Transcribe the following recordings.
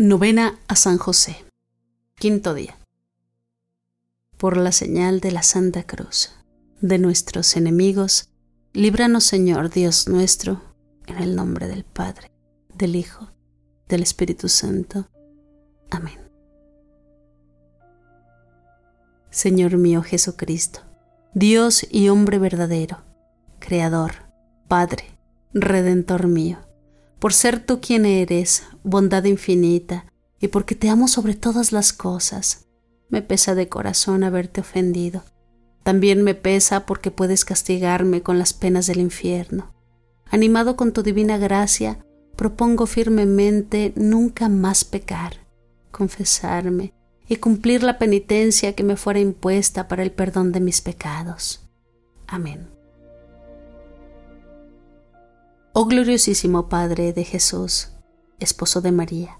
Novena a San José. Quinto día. Por la señal de la Santa Cruz de nuestros enemigos, líbranos Señor Dios nuestro, en el nombre del Padre, del Hijo, del Espíritu Santo. Amén. Señor mío Jesucristo, Dios y hombre verdadero, Creador, Padre, Redentor mío por ser tú quien eres, bondad infinita, y porque te amo sobre todas las cosas. Me pesa de corazón haberte ofendido. También me pesa porque puedes castigarme con las penas del infierno. Animado con tu divina gracia, propongo firmemente nunca más pecar, confesarme y cumplir la penitencia que me fuera impuesta para el perdón de mis pecados. Amén. Oh gloriosísimo Padre de Jesús, esposo de María,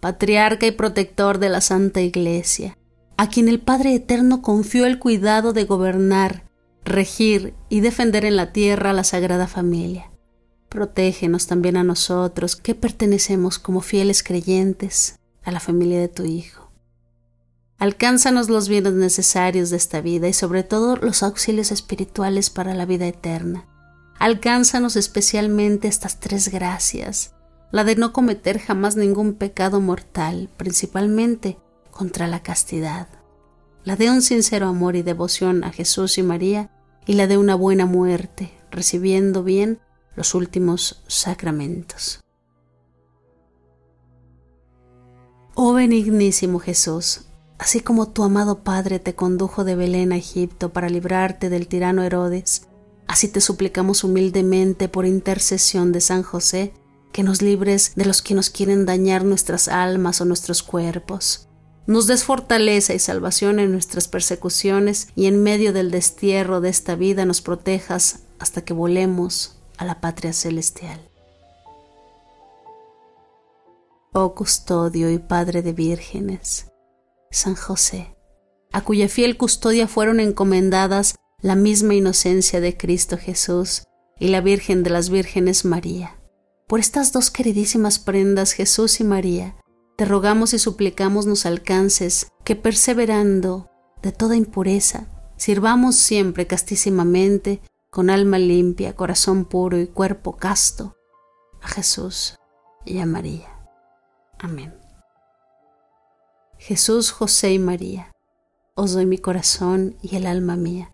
patriarca y protector de la Santa Iglesia, a quien el Padre Eterno confió el cuidado de gobernar, regir y defender en la tierra la Sagrada Familia. Protégenos también a nosotros que pertenecemos como fieles creyentes a la familia de tu Hijo. Alcánzanos los bienes necesarios de esta vida y sobre todo los auxilios espirituales para la vida eterna Alcánzanos especialmente estas tres gracias, la de no cometer jamás ningún pecado mortal, principalmente contra la castidad, la de un sincero amor y devoción a Jesús y María, y la de una buena muerte, recibiendo bien los últimos sacramentos. Oh benignísimo Jesús, así como tu amado Padre te condujo de Belén a Egipto para librarte del tirano Herodes, Así te suplicamos humildemente por intercesión de San José, que nos libres de los que nos quieren dañar nuestras almas o nuestros cuerpos. Nos des fortaleza y salvación en nuestras persecuciones y en medio del destierro de esta vida nos protejas hasta que volemos a la patria celestial. Oh custodio y padre de vírgenes, San José, a cuya fiel custodia fueron encomendadas la misma inocencia de Cristo Jesús y la Virgen de las Vírgenes María. Por estas dos queridísimas prendas, Jesús y María, te rogamos y suplicamos nos alcances, que perseverando de toda impureza, sirvamos siempre castísimamente, con alma limpia, corazón puro y cuerpo casto, a Jesús y a María. Amén. Jesús, José y María, os doy mi corazón y el alma mía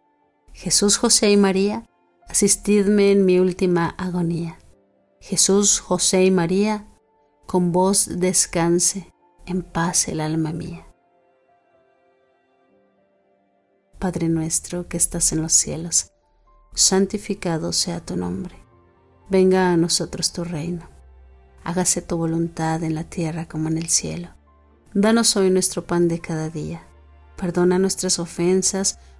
Jesús, José y María, asistidme en mi última agonía. Jesús, José y María, con vos descanse en paz el alma mía. Padre nuestro que estás en los cielos, santificado sea tu nombre. Venga a nosotros tu reino. Hágase tu voluntad en la tierra como en el cielo. Danos hoy nuestro pan de cada día. Perdona nuestras ofensas,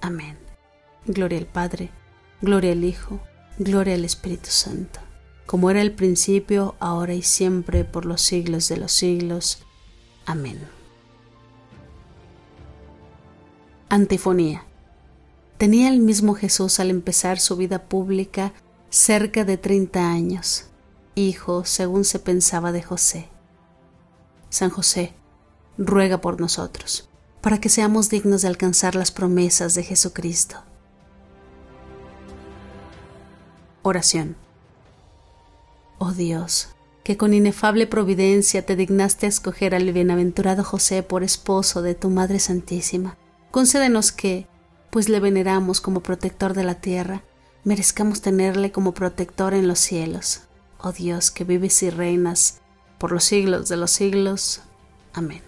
Amén. Gloria al Padre, gloria al Hijo, gloria al Espíritu Santo, como era el principio, ahora y siempre, por los siglos de los siglos. Amén. Antifonía. Tenía el mismo Jesús al empezar su vida pública cerca de treinta años, hijo, según se pensaba de José. San José, ruega por nosotros para que seamos dignos de alcanzar las promesas de Jesucristo. Oración. Oh Dios, que con inefable providencia te dignaste a escoger al bienaventurado José por esposo de tu Madre Santísima, concédenos que, pues le veneramos como protector de la tierra, merezcamos tenerle como protector en los cielos. Oh Dios, que vives y reinas por los siglos de los siglos. Amén.